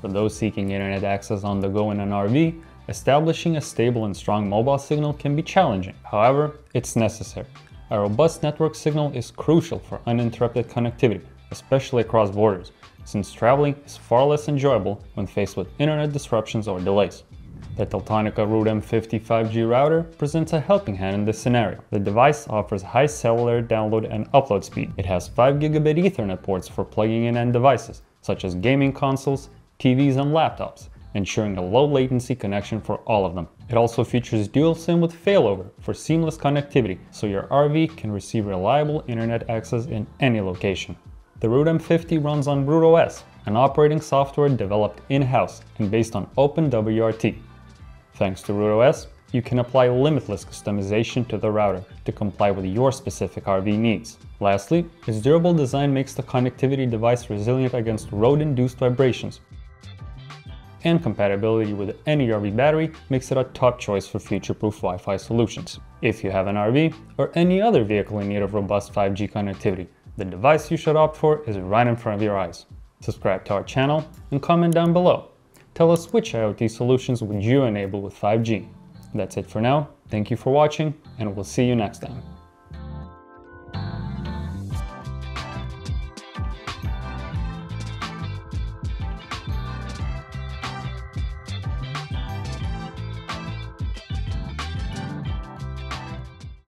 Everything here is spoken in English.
For those seeking internet access on the go in an RV, establishing a stable and strong mobile signal can be challenging. However, it's necessary. A robust network signal is crucial for uninterrupted connectivity, especially across borders, since traveling is far less enjoyable when faced with internet disruptions or delays. The Teltonika RUTM50 5G router presents a helping hand in this scenario. The device offers high cellular download and upload speed. It has 5 gigabit Ethernet ports for plugging in end devices, such as gaming consoles, TVs and laptops, ensuring a low latency connection for all of them. It also features dual SIM with failover for seamless connectivity, so your RV can receive reliable internet access in any location. The RUTM50 runs on RutOS, an operating software developed in-house and based on OpenWRT. Thanks to RutOS, you can apply limitless customization to the router to comply with your specific RV needs. Lastly, its durable design makes the connectivity device resilient against road-induced vibrations, and compatibility with any RV battery makes it a top choice for future-proof Wi-Fi solutions. If you have an RV or any other vehicle in need of robust 5G connectivity, the device you should opt for is right in front of your eyes. Subscribe to our channel and comment down below. Tell us which IoT solutions would you enable with 5G. That's it for now, thank you for watching, and we'll see you next time.